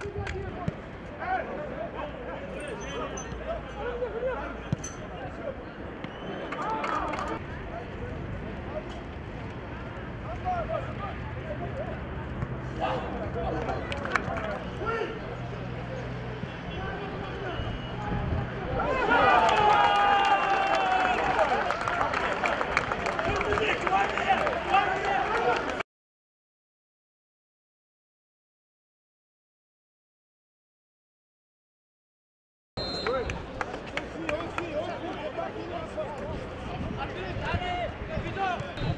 Wow. 안 들어 다리 비정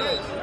hey!